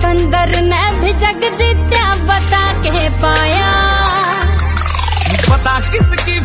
सिकंदर ने भी जग जीत्या बता के पाया। पता किसकी